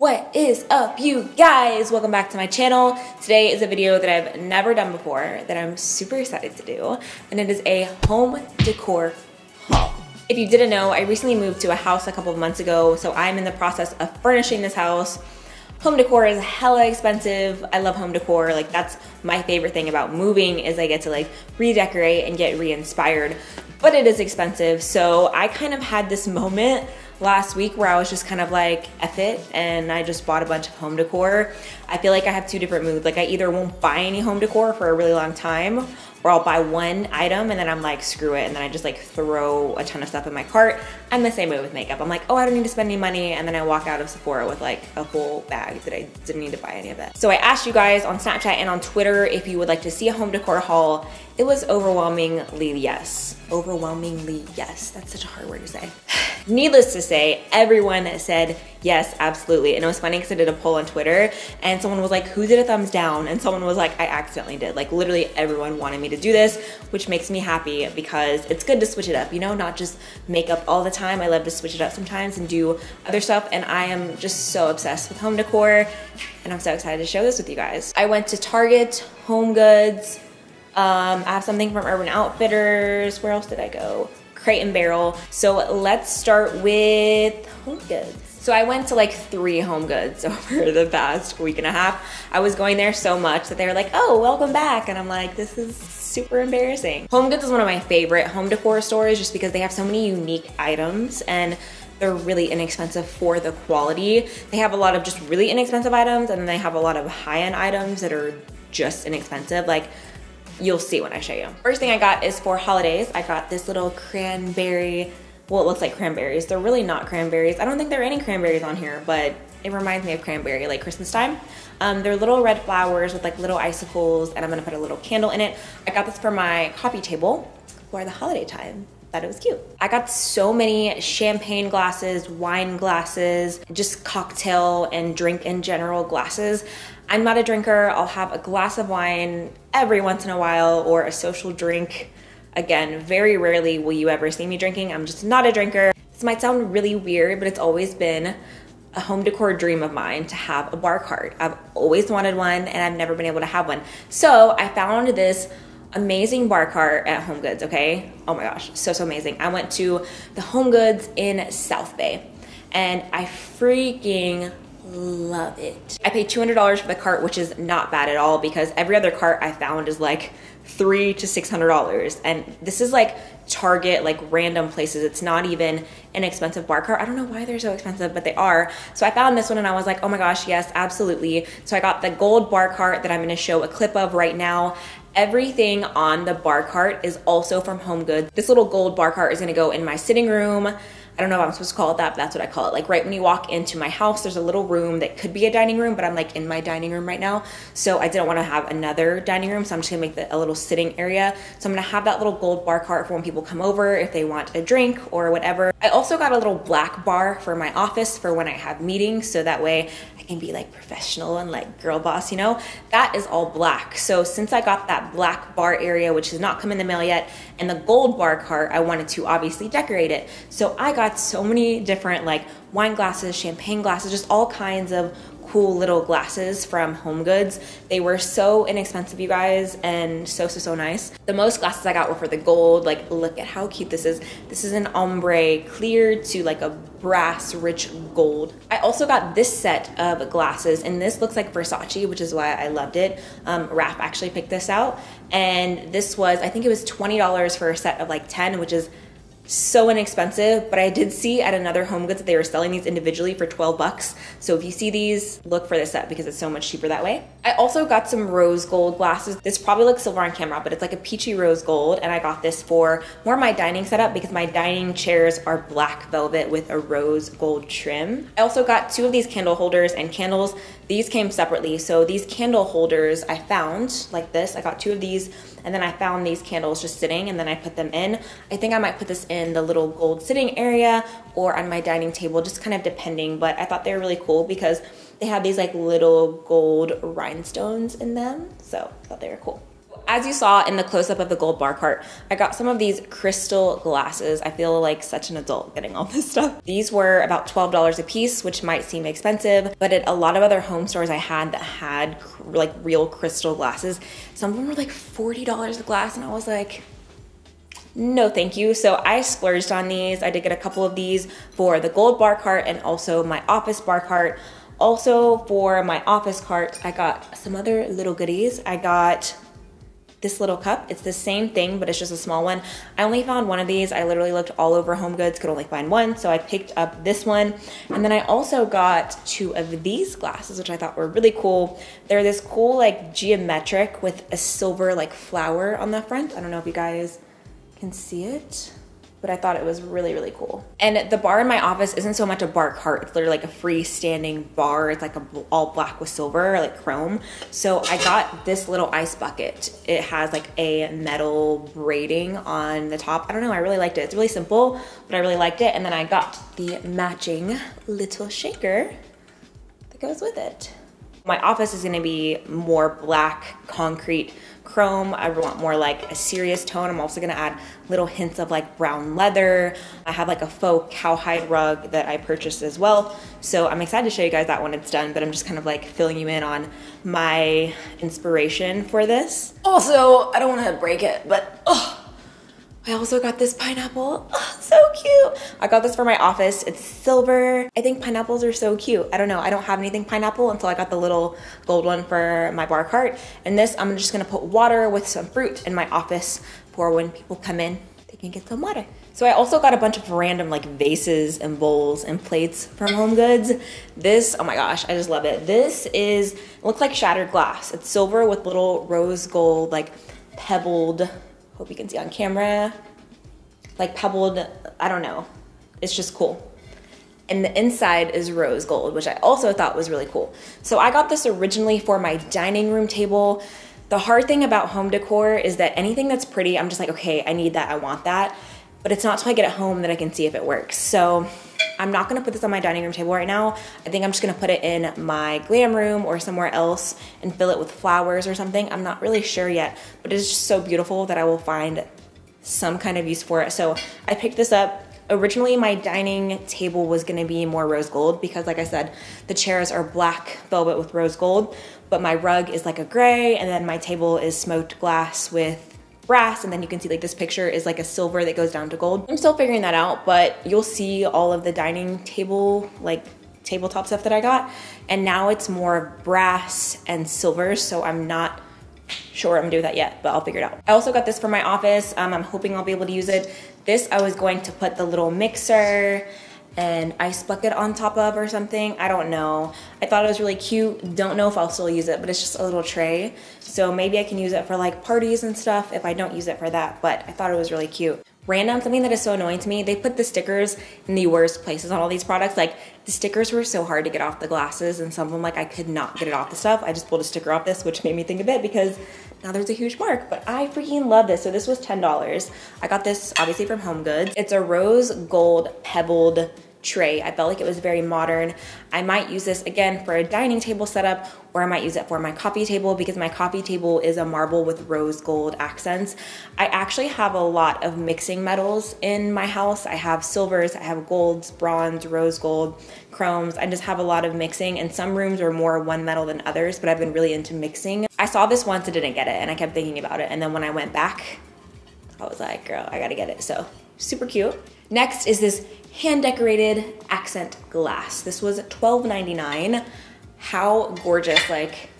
What is up you guys? Welcome back to my channel. Today is a video that I've never done before that I'm super excited to do and it is a home decor haul. If you didn't know, I recently moved to a house a couple of months ago so I'm in the process of furnishing this house. Home decor is hella expensive. I love home decor. Like that's my favorite thing about moving is I get to like redecorate and get re-inspired, but it is expensive. So I kind of had this moment last week where I was just kind of like, F it, and I just bought a bunch of home decor. I feel like I have two different moods. Like I either won't buy any home decor for a really long time, or I'll buy one item and then I'm like, screw it, and then I just like throw a ton of stuff in my cart. I'm the same way with makeup. I'm like, oh, I don't need to spend any money, and then I walk out of Sephora with like a full bag that I didn't need to buy any of it. So I asked you guys on Snapchat and on Twitter if you would like to see a home decor haul. It was overwhelmingly yes. Overwhelmingly yes. That's such a hard word to say. Needless to say, everyone said yes, absolutely. And it was funny because I did a poll on Twitter and someone was like, who did a thumbs down? And someone was like, I accidentally did. Like literally everyone wanted me to do this, which makes me happy because it's good to switch it up, you know, not just makeup all the time. I love to switch it up sometimes and do other stuff. And I am just so obsessed with home decor and I'm so excited to share this with you guys. I went to Target, Home Goods, um, I have something from Urban Outfitters. Where else did I go? Crate and Barrel. So let's start with Home Goods. So I went to like three Home Goods over the past week and a half. I was going there so much that they were like, oh, welcome back. And I'm like, this is super embarrassing. Home Goods is one of my favorite home decor stores just because they have so many unique items and they're really inexpensive for the quality. They have a lot of just really inexpensive items and then they have a lot of high-end items that are just inexpensive. Like You'll see when I show you. First thing I got is for holidays. I got this little cranberry, well, it looks like cranberries. They're really not cranberries. I don't think there are any cranberries on here, but it reminds me of cranberry, like Christmas time. Um, they're little red flowers with like little icicles, and I'm gonna put a little candle in it. I got this for my coffee table for the holiday time thought it was cute. I got so many champagne glasses, wine glasses, just cocktail and drink in general glasses. I'm not a drinker. I'll have a glass of wine every once in a while or a social drink. Again, very rarely will you ever see me drinking. I'm just not a drinker. This might sound really weird, but it's always been a home decor dream of mine to have a bar cart. I've always wanted one and I've never been able to have one. So I found this amazing bar cart at Home Goods, okay? Oh my gosh, so, so amazing. I went to the Home Goods in South Bay and I freaking love it. I paid $200 for the cart, which is not bad at all because every other cart I found is like three to $600. And this is like Target, like random places. It's not even an expensive bar cart. I don't know why they're so expensive, but they are. So I found this one and I was like, oh my gosh, yes, absolutely. So I got the gold bar cart that I'm gonna show a clip of right now. Everything on the bar cart is also from Home Goods. This little gold bar cart is gonna go in my sitting room. I don't know if I'm supposed to call it that, but that's what I call it. Like right when you walk into my house, there's a little room that could be a dining room, but I'm like in my dining room right now. So I didn't want to have another dining room. So I'm just gonna make the, a little sitting area. So I'm gonna have that little gold bar cart for when people come over, if they want a drink or whatever. I also got a little black bar for my office for when I have meetings. So that way I can be like professional and like girl boss, you know? That is all black. So since I got that black bar area, which has not come in the mail yet, and the gold bar cart, I wanted to obviously decorate it. So I got so many different like wine glasses, champagne glasses, just all kinds of cool little glasses from Home Goods. They were so inexpensive, you guys, and so, so, so nice. The most glasses I got were for the gold. Like, look at how cute this is. This is an ombre clear to like a brass rich gold. I also got this set of glasses, and this looks like Versace, which is why I loved it. Um, Raph actually picked this out, and this was, I think it was $20 for a set of like 10, which is so inexpensive, but I did see at another home goods that they were selling these individually for 12 bucks. So if you see these, look for this set because it's so much cheaper that way. I also got some rose gold glasses. This probably looks silver on camera, but it's like a peachy rose gold. And I got this for more my dining setup because my dining chairs are black velvet with a rose gold trim. I also got two of these candle holders and candles. These came separately. So these candle holders I found like this. I got two of these and then I found these candles just sitting and then I put them in. I think I might put this in the little gold sitting area or on my dining table, just kind of depending. But I thought they were really cool because they have these like little gold rhinestones in them. So I thought they were cool. As you saw in the close-up of the gold bar cart, I got some of these crystal glasses. I feel like such an adult getting all this stuff. These were about $12 a piece, which might seem expensive, but at a lot of other home stores I had that had like real crystal glasses, some of them were like $40 a glass and I was like, no thank you. So I splurged on these. I did get a couple of these for the gold bar cart and also my office bar cart. Also for my office cart, I got some other little goodies. I got this little cup. It's the same thing, but it's just a small one. I only found one of these. I literally looked all over Home Goods, could only find one. So I picked up this one. And then I also got two of these glasses, which I thought were really cool. They're this cool like geometric with a silver like flower on the front. I don't know if you guys can see it, but I thought it was really, really cool. And the bar in my office isn't so much a bar cart, it's literally like a freestanding bar. It's like a, all black with silver, like chrome. So I got this little ice bucket. It has like a metal braiding on the top. I don't know, I really liked it. It's really simple, but I really liked it. And then I got the matching little shaker that goes with it. My office is gonna be more black concrete chrome. I want more like a serious tone. I'm also gonna add little hints of like brown leather. I have like a faux cowhide rug that I purchased as well. So I'm excited to show you guys that when it's done, but I'm just kind of like filling you in on my inspiration for this. Also, I don't wanna break it, but oh, I also got this pineapple. Oh, so cute. I got this for my office. It's silver. I think pineapples are so cute. I don't know. I don't have anything pineapple until I got the little gold one for my bar cart. And this, I'm just gonna put water with some fruit in my office for when people come in, they can get some water. So I also got a bunch of random like vases and bowls and plates from Home Goods. This, oh my gosh, I just love it. This is, it looks like shattered glass. It's silver with little rose gold, like pebbled hope you can see on camera, like pebbled, I don't know. It's just cool. And the inside is rose gold, which I also thought was really cool. So I got this originally for my dining room table. The hard thing about home decor is that anything that's pretty, I'm just like, okay, I need that, I want that. But it's not till I get it home that I can see if it works. So I'm not gonna put this on my dining room table right now. I think I'm just gonna put it in my glam room or somewhere else and fill it with flowers or something. I'm not really sure yet, but it's just so beautiful that I will find some kind of use for it. So I picked this up. Originally, my dining table was gonna be more rose gold because like I said, the chairs are black velvet with rose gold, but my rug is like a gray and then my table is smoked glass with brass and then you can see like this picture is like a silver that goes down to gold. I'm still figuring that out, but you'll see all of the dining table, like tabletop stuff that I got. And now it's more brass and silver, so I'm not sure I'm gonna do that yet, but I'll figure it out. I also got this for my office. Um, I'm hoping I'll be able to use it. This, I was going to put the little mixer an ice bucket on top of or something. I don't know. I thought it was really cute. Don't know if I'll still use it, but it's just a little tray. So maybe I can use it for like parties and stuff if I don't use it for that, but I thought it was really cute. Random, something that is so annoying to me, they put the stickers in the worst places on all these products. Like the stickers were so hard to get off the glasses and some of them like I could not get it off the stuff. I just pulled a sticker off this, which made me think of it because now there's a huge mark, but I freaking love this. So this was $10. I got this obviously from Home Goods. It's a rose gold pebbled tray. I felt like it was very modern. I might use this again for a dining table setup or I might use it for my coffee table because my coffee table is a marble with rose gold accents. I actually have a lot of mixing metals in my house. I have silvers, I have golds, bronze, rose gold, chromes. I just have a lot of mixing and some rooms are more one metal than others, but I've been really into mixing. I saw this once and didn't get it and I kept thinking about it. And then when I went back, I was like, girl, I gotta get it. So super cute. Next is this hand decorated accent glass. This was $12.99. How gorgeous, like,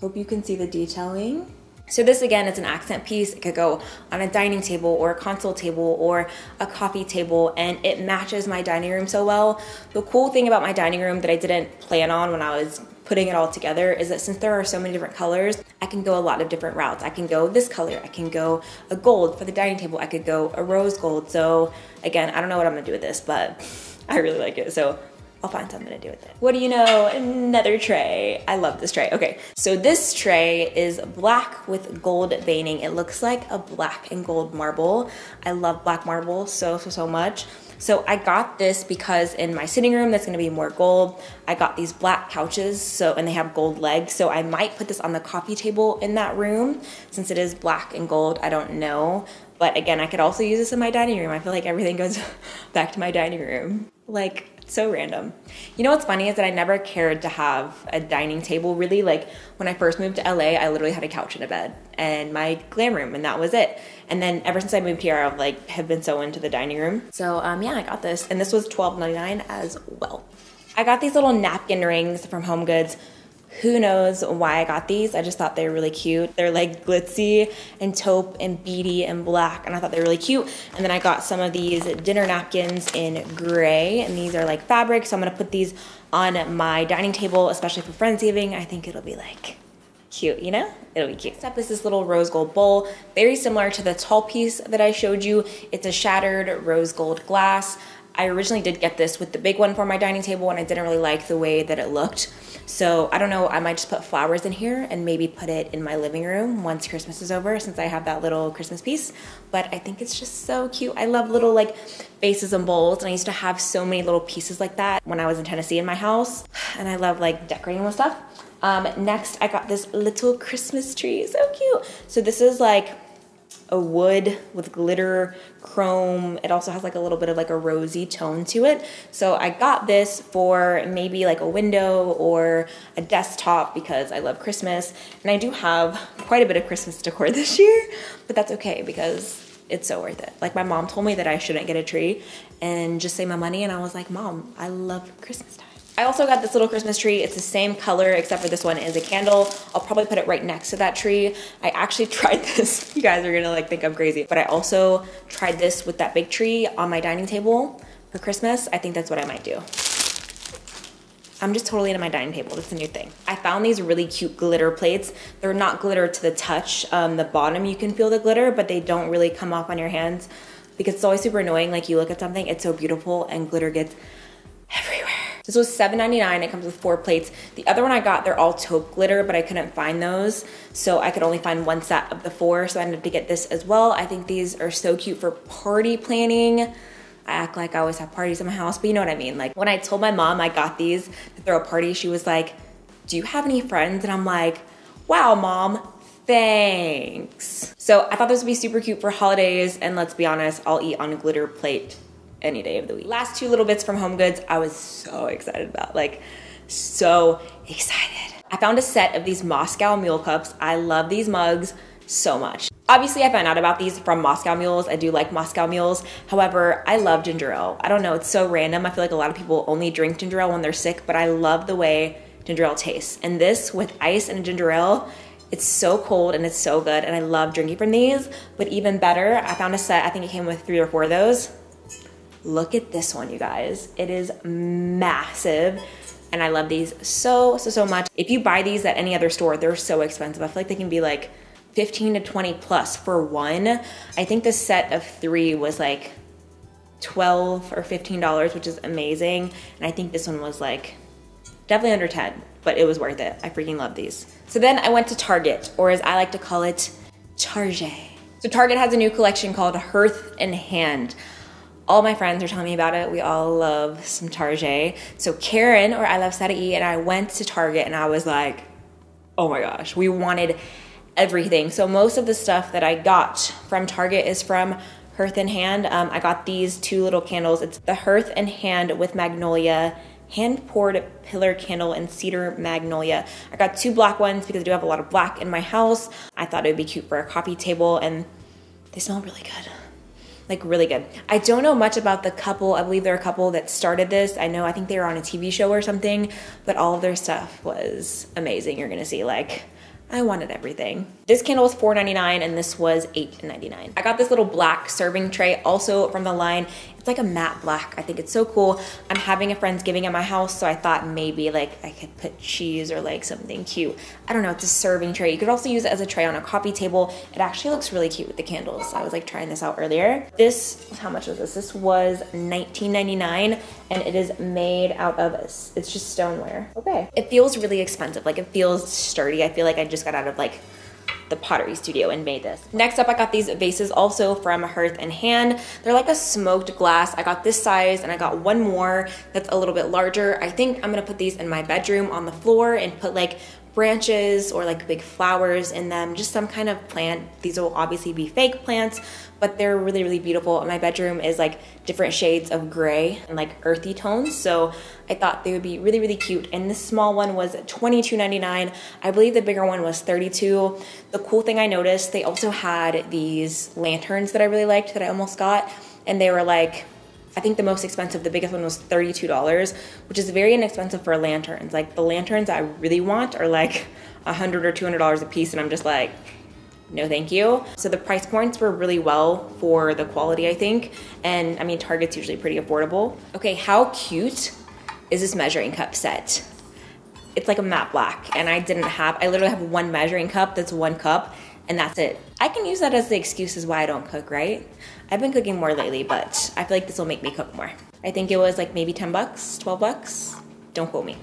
hope you can see the detailing. So this again is an accent piece. It could go on a dining table or a console table or a coffee table and it matches my dining room so well. The cool thing about my dining room that I didn't plan on when I was putting it all together is that since there are so many different colors, I can go a lot of different routes. I can go this color, I can go a gold for the dining table, I could go a rose gold. So again, I don't know what I'm gonna do with this, but I really like it. So I'll find something to do with it. What do you know? Another tray. I love this tray. Okay, so this tray is black with gold veining. It looks like a black and gold marble. I love black marble so, so, so much. So I got this because in my sitting room, that's gonna be more gold. I got these black couches, so and they have gold legs. So I might put this on the coffee table in that room since it is black and gold, I don't know. But again, I could also use this in my dining room. I feel like everything goes back to my dining room. Like so random. You know what's funny is that I never cared to have a dining table really. Like when I first moved to LA, I literally had a couch and a bed and my glam room and that was it. And then ever since I moved here, I've like have been so into the dining room. So um, yeah, I got this and this was $12.99 as well. I got these little napkin rings from Home Goods who knows why I got these? I just thought they were really cute. They're like glitzy and taupe and beady and black, and I thought they were really cute. And then I got some of these dinner napkins in gray, and these are like fabric, so I'm gonna put these on my dining table, especially for Friendsgiving. I think it'll be like cute, you know? It'll be cute. Next up is this little rose gold bowl, very similar to the tall piece that I showed you. It's a shattered rose gold glass. I originally did get this with the big one for my dining table and I didn't really like the way that it looked. So I don't know, I might just put flowers in here and maybe put it in my living room once Christmas is over since I have that little Christmas piece. But I think it's just so cute. I love little like vases and bowls and I used to have so many little pieces like that when I was in Tennessee in my house. And I love like decorating with stuff. Um, next, I got this little Christmas tree, so cute. So this is like a wood with glitter chrome. It also has like a little bit of like a rosy tone to it. So I got this for maybe like a window or a desktop because I love Christmas. And I do have quite a bit of Christmas decor this year, but that's okay because it's so worth it. Like my mom told me that I shouldn't get a tree and just save my money. And I was like, mom, I love Christmas time. I also got this little Christmas tree. It's the same color, except for this one is a candle. I'll probably put it right next to that tree. I actually tried this. You guys are gonna like think I'm crazy, but I also tried this with that big tree on my dining table for Christmas. I think that's what I might do. I'm just totally into my dining table. That's a new thing. I found these really cute glitter plates. They're not glitter to the touch. Um, the bottom you can feel the glitter, but they don't really come off on your hands because it's always super annoying. Like you look at something, it's so beautiful and glitter gets everywhere. This was $7.99. It comes with four plates. The other one I got, they're all taupe glitter, but I couldn't find those. So I could only find one set of the four. So I ended up to get this as well. I think these are so cute for party planning. I act like I always have parties in my house, but you know what I mean. Like when I told my mom I got these to throw a party, she was like, do you have any friends? And I'm like, wow, mom, thanks. So I thought this would be super cute for holidays. And let's be honest, I'll eat on a glitter plate any day of the week. Last two little bits from Home Goods, I was so excited about, like so excited. I found a set of these Moscow Mule cups. I love these mugs so much. Obviously, I found out about these from Moscow Mules. I do like Moscow Mules. However, I love ginger ale. I don't know, it's so random. I feel like a lot of people only drink ginger ale when they're sick, but I love the way ginger ale tastes. And this with ice and ginger ale, it's so cold and it's so good. And I love drinking from these. But even better, I found a set, I think it came with three or four of those. Look at this one, you guys. It is massive and I love these so, so, so much. If you buy these at any other store, they're so expensive. I feel like they can be like 15 to 20 plus for one. I think the set of three was like 12 or $15, which is amazing. And I think this one was like definitely under 10, but it was worth it. I freaking love these. So then I went to Target, or as I like to call it, Target. So Target has a new collection called Hearth and Hand all my friends are telling me about it. We all love some Target. So Karen or I love Sarai and I went to Target and I was like, oh my gosh, we wanted everything. So most of the stuff that I got from Target is from Hearth and Hand. Um, I got these two little candles. It's the Hearth and Hand with Magnolia hand poured pillar candle and cedar magnolia. I got two black ones because I do have a lot of black in my house. I thought it would be cute for a coffee table and they smell really good like really good. I don't know much about the couple. I believe they're a couple that started this. I know, I think they were on a TV show or something, but all of their stuff was amazing. You're gonna see like, I wanted everything. This candle was $4.99 and this was $8.99. I got this little black serving tray also from the line. It's like a matte black. I think it's so cool. I'm having a Friendsgiving at my house, so I thought maybe like I could put cheese or like something cute. I don't know, it's a serving tray. You could also use it as a tray on a coffee table. It actually looks really cute with the candles. I was like trying this out earlier. This, how much was this? This was $19.99 and it is made out of, it's just stoneware. Okay. It feels really expensive. Like it feels sturdy. I feel like I just got out of like the pottery studio and made this. Next up, I got these vases also from Hearth and Hand. They're like a smoked glass. I got this size and I got one more that's a little bit larger. I think I'm gonna put these in my bedroom on the floor and put like branches or like big flowers in them, just some kind of plant. These will obviously be fake plants, but they're really, really beautiful. My bedroom is like different shades of gray and like earthy tones. So I thought they would be really, really cute. And this small one was $22.99. I believe the bigger one was 32. The cool thing I noticed, they also had these lanterns that I really liked that I almost got. And they were like I think the most expensive, the biggest one was $32, which is very inexpensive for lanterns. Like the lanterns I really want are like a 100 or $200 a piece and I'm just like, no thank you. So the price points were really well for the quality, I think. And I mean, Target's usually pretty affordable. Okay, how cute is this measuring cup set? It's like a matte black and I didn't have, I literally have one measuring cup that's one cup and that's it. I can use that as the excuses why I don't cook, right? I've been cooking more lately, but I feel like this will make me cook more. I think it was like maybe 10 bucks, 12 bucks. Don't quote me.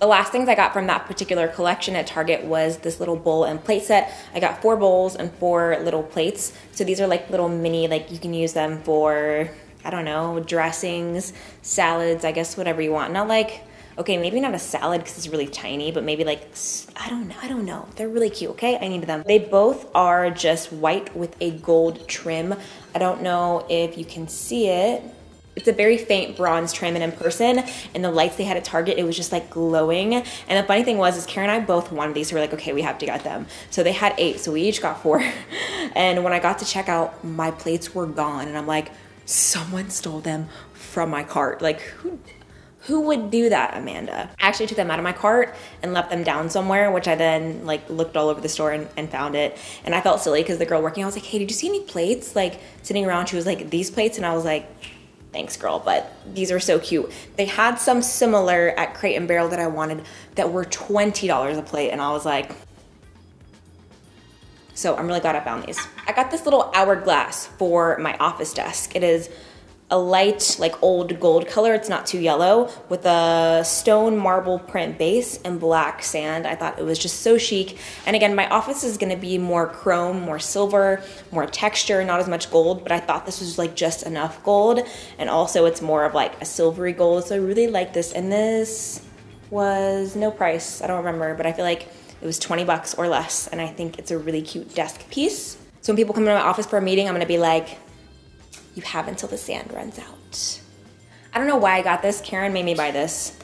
The last things I got from that particular collection at Target was this little bowl and plate set. I got four bowls and four little plates. So these are like little mini, like you can use them for, I don't know, dressings, salads, I guess whatever you want. Not like Okay, maybe not a salad because it's really tiny, but maybe like, I don't know, I don't know. They're really cute, okay? I needed them. They both are just white with a gold trim. I don't know if you can see it. It's a very faint bronze trim and in person and the lights they had at Target, it was just like glowing. And the funny thing was is Karen and I both wanted these. So we are like, okay, we have to get them. So they had eight, so we each got four. and when I got to check out, my plates were gone. And I'm like, someone stole them from my cart. Like who who would do that, Amanda? I actually took them out of my cart and left them down somewhere, which I then like looked all over the store and, and found it. And I felt silly because the girl working, I was like, hey, did you see any plates like sitting around? She was like, these plates. And I was like, thanks girl, but these are so cute. They had some similar at Crate and Barrel that I wanted that were $20 a plate. And I was like, so I'm really glad I found these. I got this little hourglass for my office desk. It is a light like old gold color. It's not too yellow with a stone marble print base and black sand. I thought it was just so chic. And again my office is going to be more chrome more silver more texture not as much gold but i thought this was like just enough gold. And also it's more of like a silvery gold so i really like this. And this was no price. I don't remember but i feel like it was 20 bucks or less and i think it's a really cute desk piece. So when people come into my office for a meeting i'm going to be like you have until the sand runs out. I don't know why I got this. Karen made me buy this,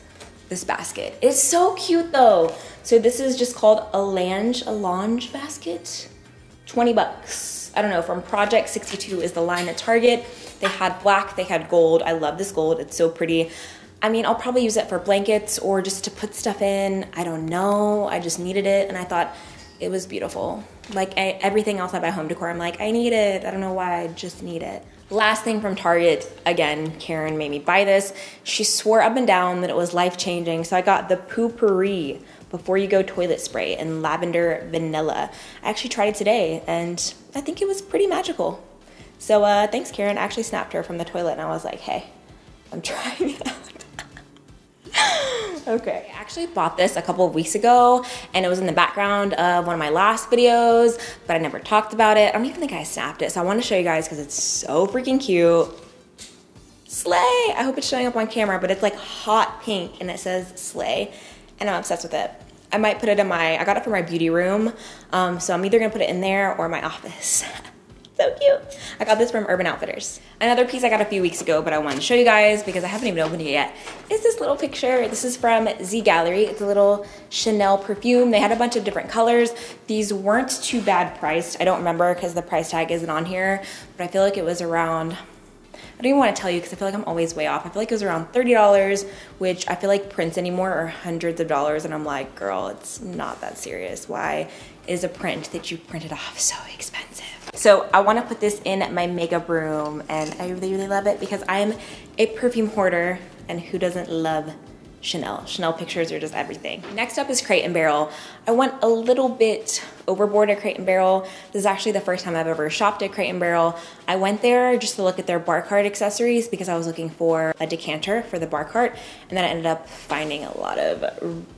this basket. It's so cute though. So this is just called a lange, a lange basket. 20 bucks. I don't know, from Project 62 is the line at Target. They had black, they had gold. I love this gold, it's so pretty. I mean, I'll probably use it for blankets or just to put stuff in. I don't know, I just needed it and I thought it was beautiful. Like I, everything else I buy home decor, I'm like, I need it. I don't know why, I just need it. Last thing from Target, again, Karen made me buy this. She swore up and down that it was life changing, so I got the Poo-Pourri Before You Go toilet spray in lavender vanilla. I actually tried it today, and I think it was pretty magical. So uh, thanks, Karen. I actually snapped her from the toilet, and I was like, hey, I'm trying it out. okay. I actually bought this a couple of weeks ago and it was in the background of one of my last videos, but I never talked about it. I don't even think I snapped it. So I want to show you guys because it's so freaking cute. Slay! I hope it's showing up on camera, but it's like hot pink and it says Slay and I'm obsessed with it. I might put it in my, I got it for my beauty room. Um, so I'm either gonna put it in there or my office. so cute. I got this from Urban Outfitters. Another piece I got a few weeks ago, but I wanted to show you guys because I haven't even opened it yet, is this little picture. This is from Z Gallerie. It's a little Chanel perfume. They had a bunch of different colors. These weren't too bad priced. I don't remember because the price tag isn't on here, but I feel like it was around I don't even want to tell you because I feel like I'm always way off. I feel like it was around $30, which I feel like prints anymore are hundreds of dollars. And I'm like, girl, it's not that serious. Why is a print that you printed off so expensive? So I wanna put this in my makeup room and I really, really love it because I'm a perfume hoarder and who doesn't love Chanel. Chanel pictures are just everything. Next up is Crate and Barrel. I went a little bit overboard at Crate and Barrel. This is actually the first time I've ever shopped at Crate and Barrel. I went there just to look at their bar cart accessories because I was looking for a decanter for the bar cart and then I ended up finding a lot of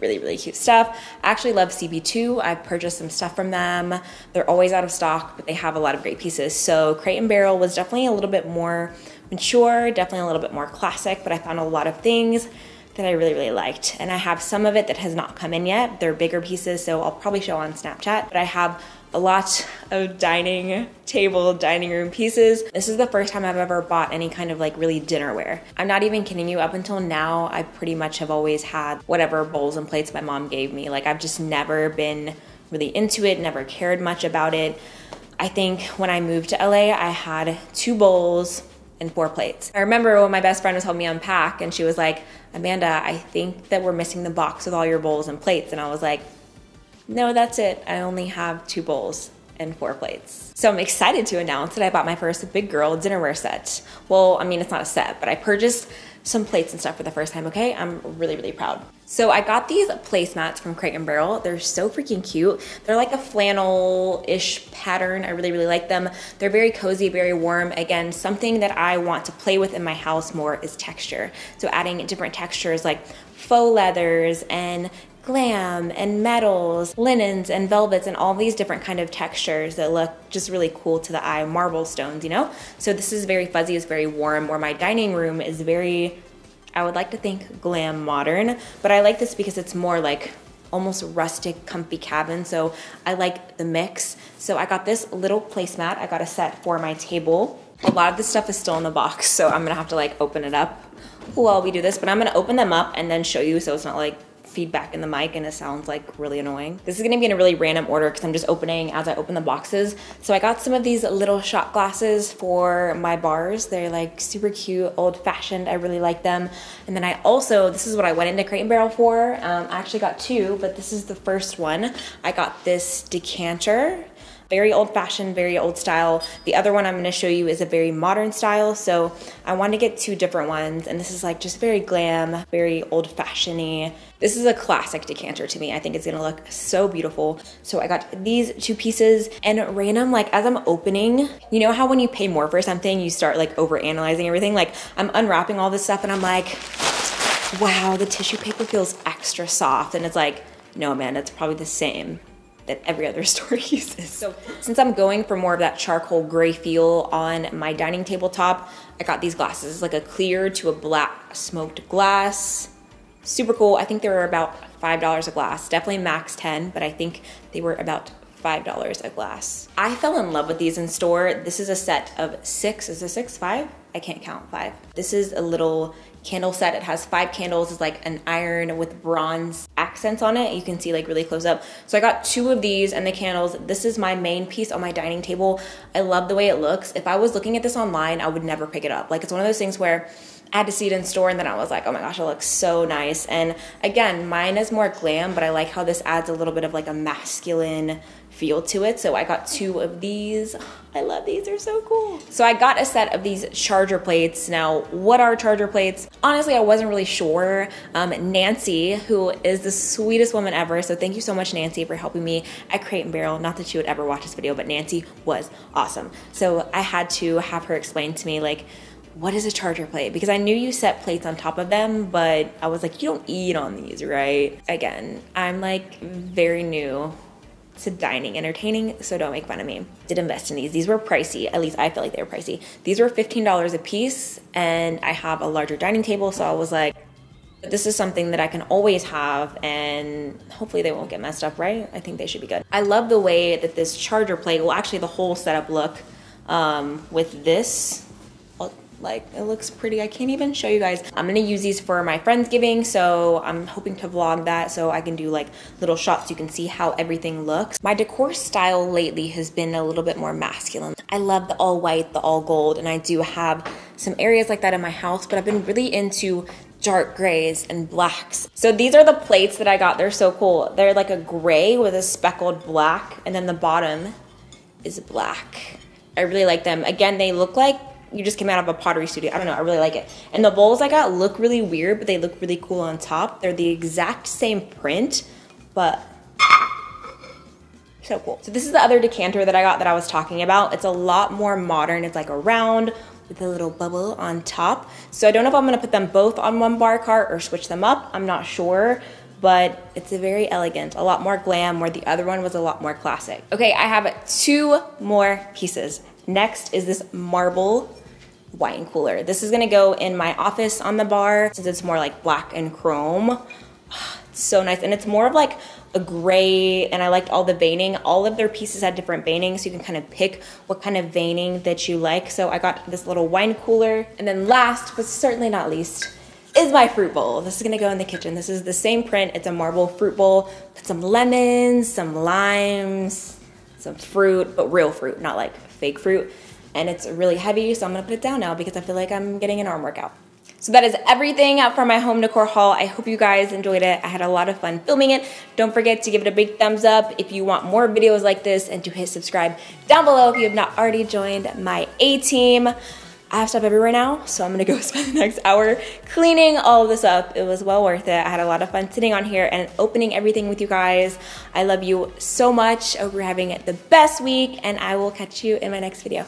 really, really cute stuff. I actually love CB2. I've purchased some stuff from them. They're always out of stock, but they have a lot of great pieces. So Crate and Barrel was definitely a little bit more mature, definitely a little bit more classic, but I found a lot of things that I really, really liked. And I have some of it that has not come in yet. They're bigger pieces, so I'll probably show on Snapchat. But I have a lot of dining table, dining room pieces. This is the first time I've ever bought any kind of like really dinnerware. I'm not even kidding you, up until now, I pretty much have always had whatever bowls and plates my mom gave me. Like I've just never been really into it, never cared much about it. I think when I moved to LA, I had two bowls, and four plates. I remember when my best friend was helping me unpack and she was like, Amanda, I think that we're missing the box with all your bowls and plates. And I was like, no, that's it. I only have two bowls and four plates. So I'm excited to announce that I bought my first big girl dinnerware set. Well, I mean, it's not a set, but I purchased some plates and stuff for the first time, okay? I'm really, really proud. So I got these placemats from Crate and Barrel. They're so freaking cute. They're like a flannel-ish pattern. I really, really like them. They're very cozy, very warm. Again, something that I want to play with in my house more is texture. So adding different textures like faux leathers and glam and metals, linens and velvets and all these different kind of textures that look just really cool to the eye, marble stones, you know? So this is very fuzzy, it's very warm, where my dining room is very, I would like to think glam modern, but I like this because it's more like almost rustic, comfy cabin. So I like the mix. So I got this little placemat. I got a set for my table. A lot of this stuff is still in the box, so I'm gonna have to like open it up while we do this, but I'm gonna open them up and then show you so it's not like feedback in the mic and it sounds like really annoying. This is gonna be in a really random order because I'm just opening as I open the boxes. So I got some of these little shot glasses for my bars. They're like super cute, old fashioned. I really like them. And then I also, this is what I went into Crate and Barrel for. Um, I actually got two, but this is the first one. I got this decanter very old fashioned, very old style. The other one I'm gonna show you is a very modern style. So I wanted to get two different ones. And this is like just very glam, very old fashioned This is a classic decanter to me. I think it's gonna look so beautiful. So I got these two pieces and random, like as I'm opening, you know how when you pay more for something, you start like over analyzing everything? Like I'm unwrapping all this stuff and I'm like, wow, the tissue paper feels extra soft. And it's like, no, man, it's probably the same that every other store uses. So since I'm going for more of that charcoal gray feel on my dining table top, I got these glasses. It's like a clear to a black smoked glass. Super cool. I think they were about $5 a glass. Definitely max 10, but I think they were about $5 a glass. I fell in love with these in store. This is a set of six. Is this six? Five? I can't count five. This is a little candle set. It has five candles. It's like an iron with bronze accents on it. You can see like really close up. So I got two of these and the candles. This is my main piece on my dining table. I love the way it looks. If I was looking at this online, I would never pick it up. Like it's one of those things where I had to see it in store and then I was like, oh my gosh, it looks so nice. And again, mine is more glam, but I like how this adds a little bit of like a masculine feel to it. So I got two of these. I love these, they're so cool. So I got a set of these charger plates. Now, what are charger plates? Honestly, I wasn't really sure. Um, Nancy, who is the sweetest woman ever, so thank you so much, Nancy, for helping me at Crate and Barrel. Not that she would ever watch this video, but Nancy was awesome. So I had to have her explain to me like, what is a charger plate? Because I knew you set plates on top of them, but I was like, you don't eat on these, right? Again, I'm like very new to dining, entertaining, so don't make fun of me. Did invest in these. These were pricey, at least I felt like they were pricey. These were $15 a piece, and I have a larger dining table, so I was like, this is something that I can always have and hopefully they won't get messed up, right? I think they should be good. I love the way that this charger plate, well actually the whole setup look um, with this like it looks pretty. I can't even show you guys. I'm gonna use these for my Friendsgiving, so I'm hoping to vlog that so I can do like little shots so you can see how everything looks. My decor style lately has been a little bit more masculine. I love the all white, the all gold, and I do have some areas like that in my house, but I've been really into dark grays and blacks. So these are the plates that I got. They're so cool. They're like a gray with a speckled black, and then the bottom is black. I really like them. Again, they look like you just came out of a pottery studio. I don't know, I really like it. And the bowls I got look really weird, but they look really cool on top. They're the exact same print, but so cool. So this is the other decanter that I got that I was talking about. It's a lot more modern. It's like a round with a little bubble on top. So I don't know if I'm gonna put them both on one bar cart or switch them up. I'm not sure, but it's a very elegant, a lot more glam where the other one was a lot more classic. Okay, I have two more pieces. Next is this marble wine cooler. This is gonna go in my office on the bar since it's more like black and chrome. It's so nice. And it's more of like a gray and I liked all the veining. All of their pieces had different veining so you can kind of pick what kind of veining that you like. So I got this little wine cooler. And then last, but certainly not least, is my fruit bowl. This is gonna go in the kitchen. This is the same print. It's a marble fruit bowl. Put some lemons, some limes, some fruit, but real fruit, not like fake fruit. And it's really heavy, so I'm gonna put it down now because I feel like I'm getting an arm workout. So that is everything for my home decor haul. I hope you guys enjoyed it. I had a lot of fun filming it. Don't forget to give it a big thumbs up if you want more videos like this and to hit subscribe down below if you have not already joined my A-team. I have stuff everywhere now, so I'm gonna go spend the next hour cleaning all of this up. It was well worth it. I had a lot of fun sitting on here and opening everything with you guys. I love you so much. I hope you're having the best week, and I will catch you in my next video.